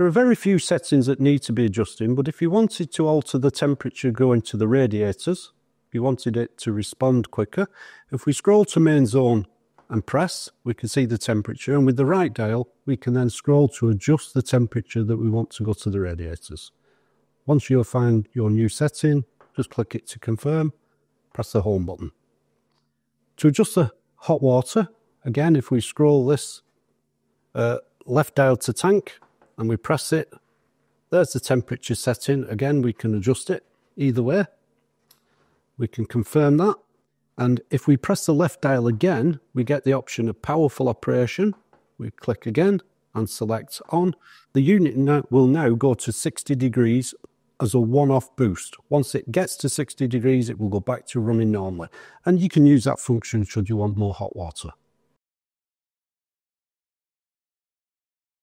There are very few settings that need to be adjusting, but if you wanted to alter the temperature going to the radiators, if you wanted it to respond quicker, if we scroll to main zone and press, we can see the temperature. And with the right dial, we can then scroll to adjust the temperature that we want to go to the radiators. Once you find your new setting, just click it to confirm, press the home button. To adjust the hot water, again, if we scroll this uh, left dial to tank, and we press it. There's the temperature setting. Again, we can adjust it either way. We can confirm that. And if we press the left dial again, we get the option of powerful operation. We click again and select on. The unit now, will now go to 60 degrees as a one-off boost. Once it gets to 60 degrees, it will go back to running normally. And you can use that function should you want more hot water.